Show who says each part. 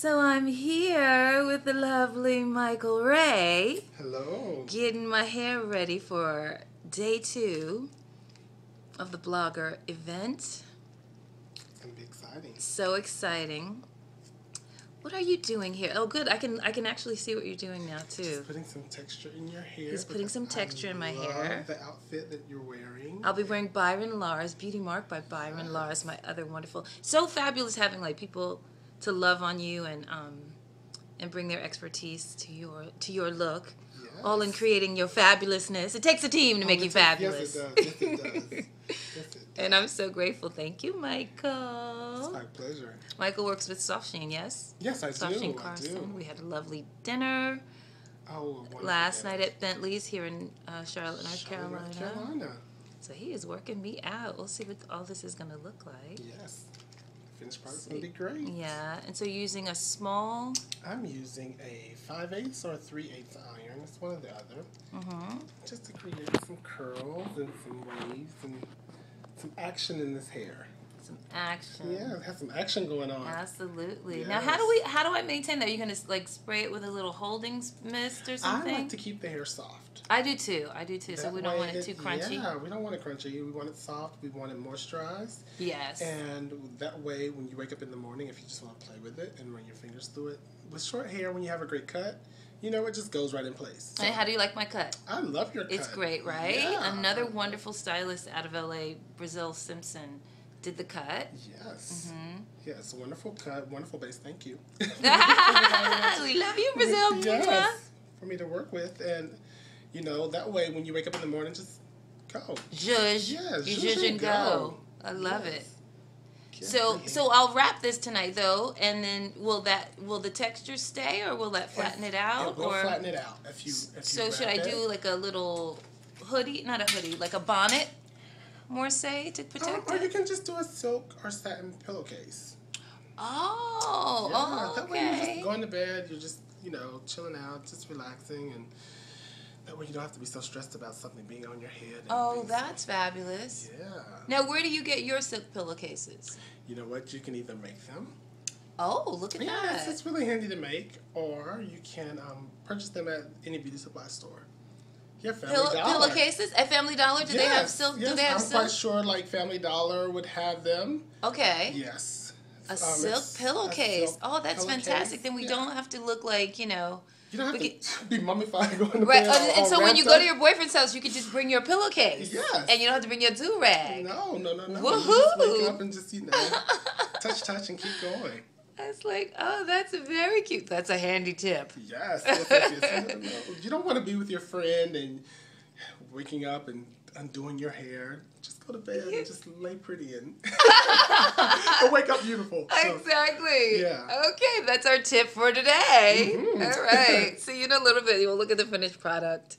Speaker 1: So I'm here with the lovely Michael Wray,
Speaker 2: Hello.
Speaker 1: getting my hair ready for day two of the blogger event.
Speaker 2: It's gonna be exciting.
Speaker 1: So exciting. What are you doing here? Oh, good. I can I can actually see what you're doing now too.
Speaker 2: Just putting some texture in your hair.
Speaker 1: He's putting some texture
Speaker 2: I
Speaker 1: in my
Speaker 2: love
Speaker 1: hair.
Speaker 2: The outfit that you're wearing.
Speaker 1: I'll be wearing Byron Lars, Beauty Mark by Byron Lars, my other wonderful. So fabulous having like people to love on you and um and bring their expertise to your to your look. All in creating your fabulousness. It takes a team to make
Speaker 2: Oh,
Speaker 1: you
Speaker 2: it
Speaker 1: fabulous.
Speaker 2: Yes, it does. Yes, it does. yes, it does.
Speaker 1: and I'm so grateful. Thank you, Michael.
Speaker 2: It's my pleasure.
Speaker 1: Michael works with SoftSheen, yes?
Speaker 2: Yes, I
Speaker 1: Soft
Speaker 2: do.
Speaker 1: Sheen
Speaker 2: I do.
Speaker 1: We had a lovely dinner
Speaker 2: Oh,
Speaker 1: last night at Bentley's here in uh, Charlotte, North
Speaker 2: Charlotte,
Speaker 1: Carolina.
Speaker 2: North Carolina.
Speaker 1: So he is working me out. We'll see what all this is going to look like.
Speaker 2: Yes. Product's gonna be great.
Speaker 1: Yeah, and so using a small,
Speaker 2: I'm using a 5 eighths or 3 eighths iron. It's one or the other.
Speaker 1: hmm
Speaker 2: Just to create some curls and some waves and some action in this hair.
Speaker 1: Some action.
Speaker 2: Yeah, it has some action going on.
Speaker 1: Absolutely. Now, how do we? How do I maintain that? You're you gonna like spray it with a little holding mist or something?
Speaker 2: I like to keep the hair soft.
Speaker 1: I do too. I do too. so we don't want it too crunchy.
Speaker 2: Yeah, we don't want it crunchy. We want it soft. We want it moisturized.
Speaker 1: Yes.
Speaker 2: And that way, when you wake up in the morning, if you just want to play with it and run your fingers through it, with short hair, when you have a great cut, you know, it just goes right in place. So,
Speaker 1: and how do you like my cut?
Speaker 2: I love your cut.
Speaker 1: It's great, right?
Speaker 2: Yeah.
Speaker 1: Another wonderful stylist out of LA, Brazil Simpson, did the cut.
Speaker 2: Yes.
Speaker 1: hmm
Speaker 2: Yes, wonderful cut, wonderful base. Thank you.
Speaker 1: we love you, Brazil.
Speaker 2: Yes, for me to work with, and you know that way when you wake up in the morning, just go.
Speaker 1: Judge.
Speaker 2: Yes,
Speaker 1: you
Speaker 2: zhuzh
Speaker 1: and go.
Speaker 2: go.
Speaker 1: I love
Speaker 2: Yes.
Speaker 1: it. So so. I'll wrap this tonight though, and then will that will the texture stay or will that flatten it out
Speaker 2: It will
Speaker 1: or
Speaker 2: flatten it out if you. If you
Speaker 1: so should I
Speaker 2: wrap
Speaker 1: do like a little hoodie, not a hoodie, like a bonnet, more say to protect
Speaker 2: or you can just do a silk or satin pillowcase.
Speaker 1: Oh,
Speaker 2: Yeah,
Speaker 1: oh,
Speaker 2: that way you're just going to bed. You're just you know chilling out, just relaxing, and that way you don't have to be so stressed about something being on your head. and
Speaker 1: Oh, that's fabulous.
Speaker 2: Yeah.
Speaker 1: Now, where do you get your silk pillowcases?
Speaker 2: You know what? You can either make them.
Speaker 1: Oh, look at
Speaker 2: Yeah,
Speaker 1: that.
Speaker 2: it's really handy to make, or you can um, purchase them at any beauty supply store. Yeah, Family
Speaker 1: Pillow,
Speaker 2: Dollar.
Speaker 1: pillowcases at Family Dollar? Do they have silk?
Speaker 2: Yes,
Speaker 1: do they have
Speaker 2: I'm
Speaker 1: silk?
Speaker 2: quite sure like Family Dollar would have them.
Speaker 1: Okay.
Speaker 2: Yes.
Speaker 1: A
Speaker 2: Um,
Speaker 1: silk
Speaker 2: it's a
Speaker 1: pillowcase.
Speaker 2: silk
Speaker 1: Oh, that's
Speaker 2: pillowcase.
Speaker 1: fantastic. Then we
Speaker 2: Yeah.
Speaker 1: don't have to look like, you know.
Speaker 2: You don't have
Speaker 1: we
Speaker 2: to be mummified going to
Speaker 1: Right.
Speaker 2: bed.
Speaker 1: And,
Speaker 2: all-
Speaker 1: and so when you
Speaker 2: wrapped
Speaker 1: go to your boyfriend's house, you could just bring your pillowcase.
Speaker 2: Yes.
Speaker 1: And you don't have to bring your do rag.
Speaker 2: No, no, no, no. You
Speaker 1: Woohoo!
Speaker 2: just wake up and just, you know, touch, touch, and keep going.
Speaker 1: That's like, oh, that's very cute. That's a handy tip.
Speaker 2: Yes. You don't want to be with your friend and waking up and undoing your hair. Just go to bed and just lay pretty and, and wake up beautiful. So,
Speaker 1: exactly.
Speaker 2: yeah.
Speaker 1: Okay, that's our tip for today.
Speaker 2: Mhm.
Speaker 1: All right. See you in a little bit. We'll look at the finished product.